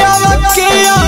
प्रेमी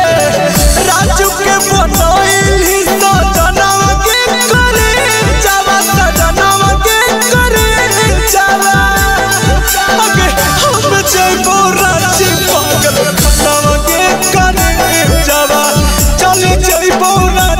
बोला